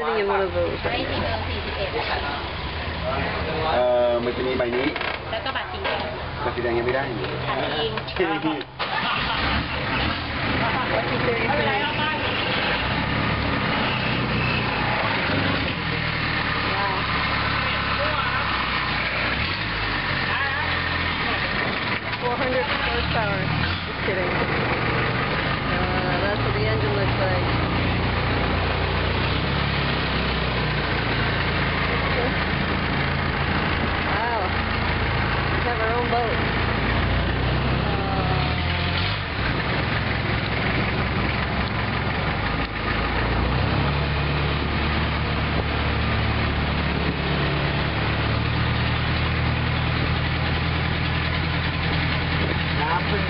sitting in one of those ใช้ right ที่ now. เบอร์41นะคะ เอ่อมันจะมีใบนี้ แล้วก็บัตรสีแดง บัตรสีแดงยังไม่ได้ ขัดเอง ใช่ Lucky 33. Four hundred horsepower. Just kidding. Uh, that's what the engine looks like.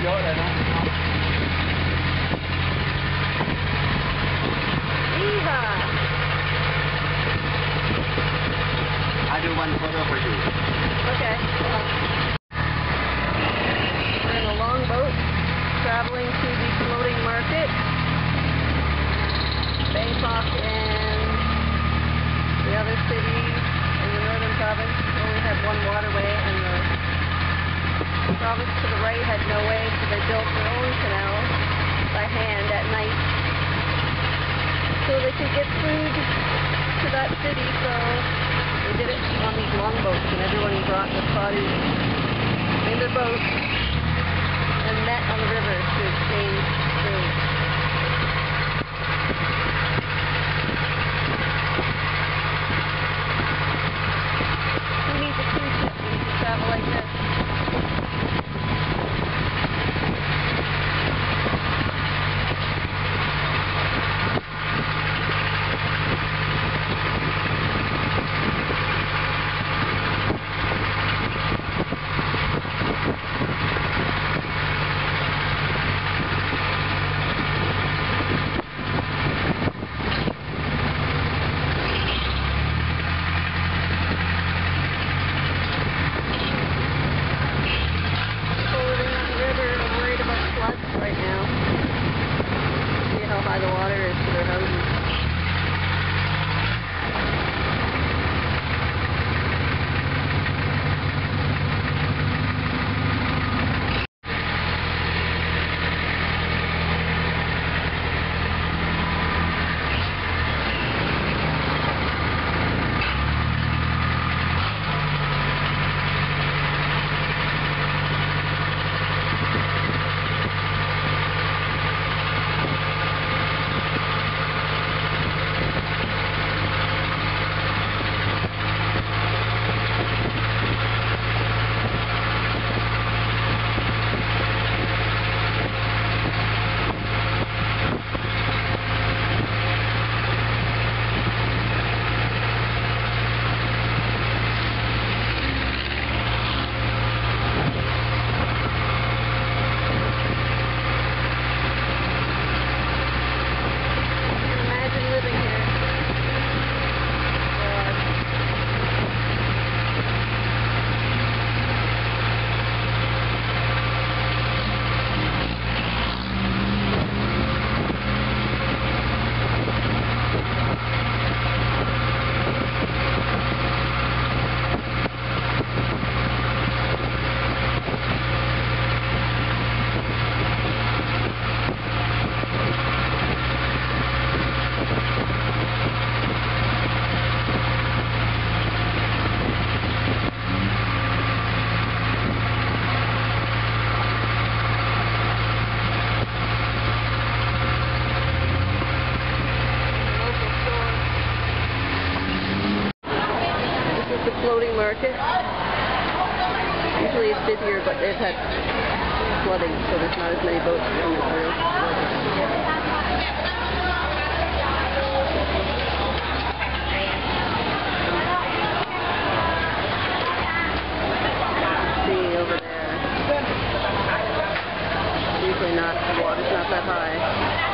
เยอะเลยนะ Yeehaw! I do one photo for you Okay. We're in a long boat traveling to the floating market. Bangkok and the other cities in the northern province only had one waterway and the province to the right had no way, so they built their own canal by hand at night so they could get food to that city. So they did it on these long boats, and everyone brought their produce in their boats and met on the river floating market. Usually it's busier, but they've had flooding, so there's not as many boats going through. See over there. Usually not, the water's not that high.